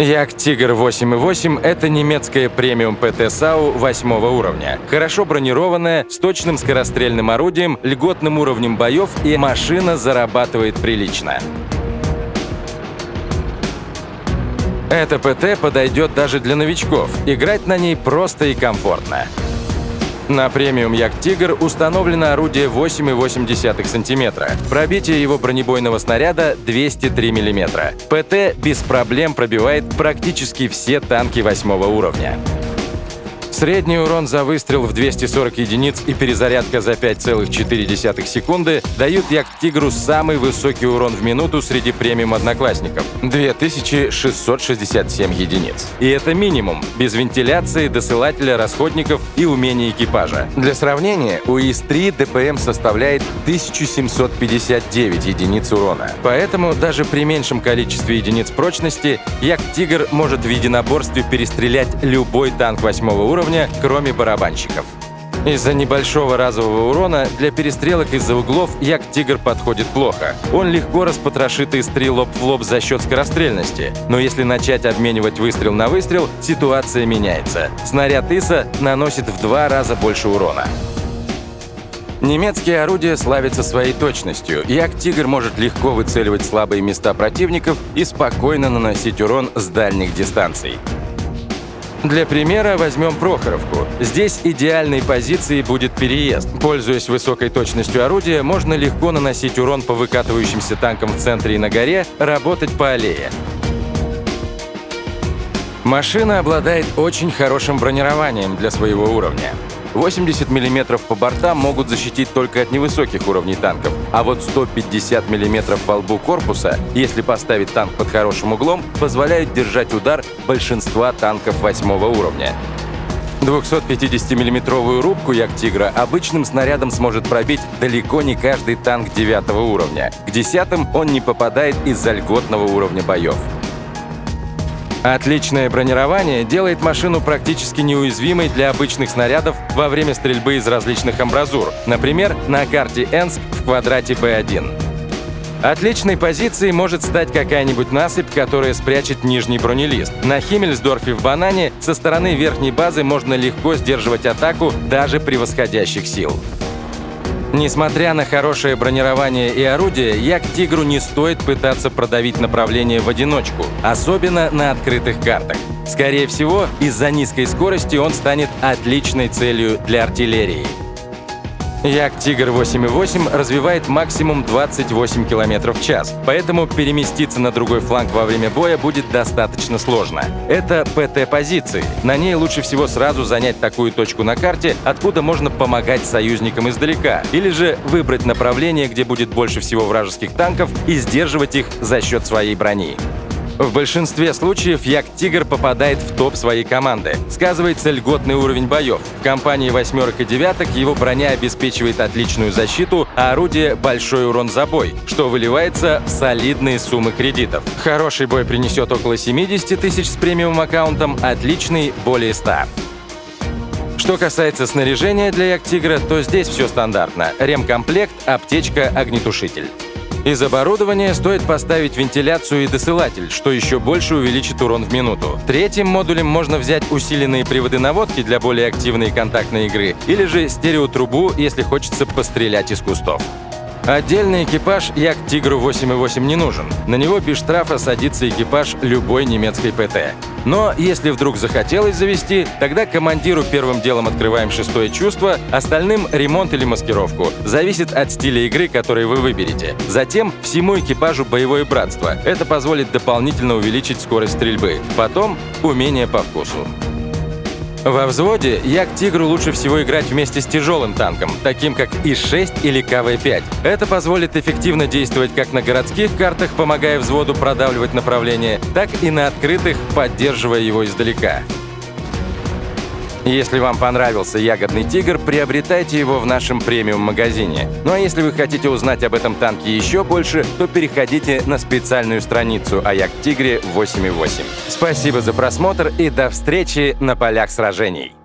Як Тигр 8.8 — это немецкая премиум ПТ САУ 8 уровня. Хорошо бронированная, с точным скорострельным орудием, льготным уровнем боев и машина зарабатывает прилично. Эта ПТ подойдет даже для новичков. Играть на ней просто и комфортно. На премиум Як Тигр установлено орудие 8,8 см. Пробитие его бронебойного снаряда 203 мм. ПТ без проблем пробивает практически все танки 8 уровня. Средний урон за выстрел в 240 единиц и перезарядка за 5,4 секунды дают Як Тигру самый высокий урон в минуту среди премиум одноклассников — 2667 единиц. И это минимум, без вентиляции, досылателя расходников и умений экипажа. Для сравнения, у ИС-3 ДПМ составляет 1759 единиц урона. Поэтому даже при меньшем количестве единиц прочности Як Тигр может в единоборстве перестрелять любой танк 8 уровня уровня, кроме барабанщиков. Из-за небольшого разового урона для перестрелок из-за углов Як-Тигр подходит плохо. Он легко распотрошит из-3 лоб в лоб за счет скорострельности. Но если начать обменивать выстрел на выстрел, ситуация меняется. Снаряд Иса наносит в два раза больше урона. Немецкие орудия славятся своей точностью. Як-Тигр может легко выцеливать слабые места противников и спокойно наносить урон с дальних дистанций. Для примера возьмем Прохоровку. Здесь идеальной позицией будет переезд. Пользуясь высокой точностью орудия, можно легко наносить урон по выкатывающимся танкам в центре и на горе, работать по аллее. Машина обладает очень хорошим бронированием для своего уровня. 80 мм по бортам могут защитить только от невысоких уровней танков, а вот 150 мм по лбу корпуса, если поставить танк под хорошим углом, позволяют держать удар большинства танков 8 уровня. 250 миллиметровую рубку Як-Тигра обычным снарядом сможет пробить далеко не каждый танк 9 уровня. К десятым он не попадает из-за льготного уровня боев. Отличное бронирование делает машину практически неуязвимой для обычных снарядов во время стрельбы из различных амбразур, например, на карте Энск в квадрате B1. Отличной позицией может стать какая-нибудь насыпь, которая спрячет нижний бронелист. На Химмельсдорфе в Банане со стороны верхней базы можно легко сдерживать атаку даже превосходящих сил. Несмотря на хорошее бронирование и орудие, Як Тигру не стоит пытаться продавить направление в одиночку, особенно на открытых картах. Скорее всего, из-за низкой скорости он станет отличной целью для артиллерии. Як Тигр 8.8 развивает максимум 28 км в час, поэтому переместиться на другой фланг во время боя будет достаточно сложно. Это ПТ-позиции. На ней лучше всего сразу занять такую точку на карте, откуда можно помогать союзникам издалека, или же выбрать направление, где будет больше всего вражеских танков и сдерживать их за счет своей брони. В большинстве случаев Як-Тигр попадает в топ своей команды. Сказывается льготный уровень боев. В компании «восьмерок» и «девяток» его броня обеспечивает отличную защиту, а орудие — большой урон за бой, что выливается в солидные суммы кредитов. Хороший бой принесет около 70 тысяч с премиум-аккаунтом, отличный — более 100. Что касается снаряжения для Як-Тигра, то здесь все стандартно. Ремкомплект, аптечка, огнетушитель. Из оборудования стоит поставить вентиляцию и досылатель, что еще больше увеличит урон в минуту. Третьим модулем можно взять усиленные приводы наводки для более активной контактной игры, или же стереотрубу, если хочется пострелять из кустов. Отдельный экипаж Як Тигру 8.8 не нужен. На него без штрафа садится экипаж любой немецкой ПТ. Но если вдруг захотелось завести, тогда командиру первым делом открываем шестое чувство, остальным — ремонт или маскировку. Зависит от стиля игры, который вы выберете. Затем всему экипажу боевое братство. Это позволит дополнительно увеличить скорость стрельбы. Потом — умение по вкусу. Во взводе Як Тигру лучше всего играть вместе с тяжелым танком, таким как ИС-6 или КВ-5. Это позволит эффективно действовать как на городских картах, помогая взводу продавливать направление, так и на открытых, поддерживая его издалека. Если вам понравился ягодный тигр, приобретайте его в нашем премиум-магазине. Ну а если вы хотите узнать об этом танке еще больше, то переходите на специальную страницу о Як-Тигре 8.8. Спасибо за просмотр и до встречи на полях сражений.